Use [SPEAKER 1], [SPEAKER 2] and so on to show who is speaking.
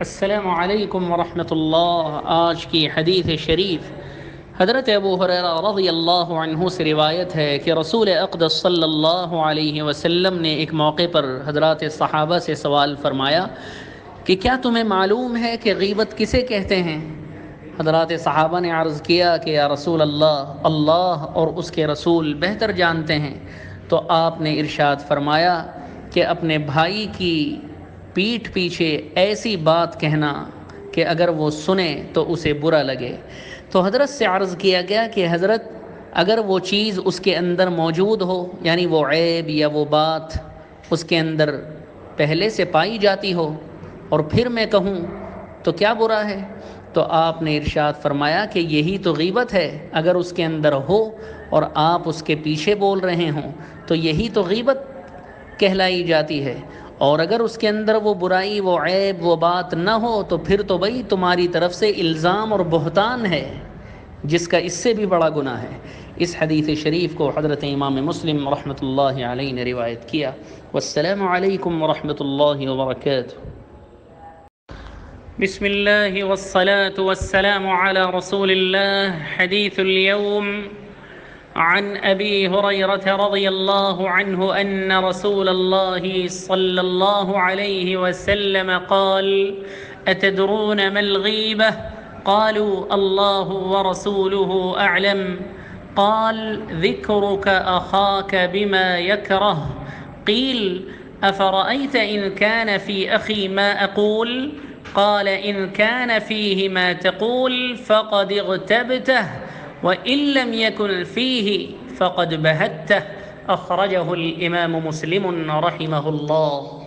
[SPEAKER 1] السلام علیکم ورحمۃ اللہ آج کی حدیث شریف۔ حضرت ابو حریرہ رضی اللہ عنہ سے روایت ہے کہ رسول اقدس صلی اللہ علیہ وسلم نے ایک موقع پر حضرات صحابہ سے سوال فرمایا کہ کیا تمہیں معلوم ہے کہ غیبت کسے کہتے ہیں؟ حضرات صحابہ نے عرض کیا کہ یا رسول اللہ اللہ اور اس کے رسول بہتر جانتے ہیں۔ تو آپ نے ارشاد فرمایا کہ اپنے بھائی کی پیٹھ پیچھے ایسی بات کہنا کہ اگر وہ سنے تو اسے برا لگے۔ تو حضرت سے عرض کیا گیا کہ حضرت، اگر وہ چیز اس کے اندر موجود ہو یعنی وہ عیب یا وہ بات اس کے اندر پہلے سے پائی جاتی ہو اور پھر میں کہوں تو کیا برا ہے؟ تو آپ نے ارشاد فرمایا کہ یہی تو غیبت ہے۔ اگر اس کے اندر ہو اور آپ اس کے پیچھے بول رہے ہوں تو یہی تو غیبت کہلائی جاتی ہے۔ اور اگر اس کے اندر وہ برائی، وہ عیب، وہ بات نہ ہو، تو پھر تو بھائی تمہاری طرف سے الزام اور بہتان ہے، جس کا اس سے بھی بڑا گناہ ہے۔ اس حدیث شریف کو حضرت امام مسلم رحمۃ اللہ علیہ نے روایت کیا۔ والسلام علیکم ورحمۃ اللہ وبرکاتہ۔ بسم الله والصلاة والسلام على رسول الله حديث اليوم۔ عن أبي هريرة رضي الله عنه أن رسول الله صلى الله عليه وسلم قال أتدرون ما الغيبة؟ قالوا الله ورسوله أعلم. قال ذكرك أخاك بما يكره. قيل أفرأيت إن كان في أخي ما أقول؟ قال إن كان فيه ما تقول فقد اغتبته. وإن لم يكن فيه فقد بهته. أخرجه الإمام مسلم رحمه الله.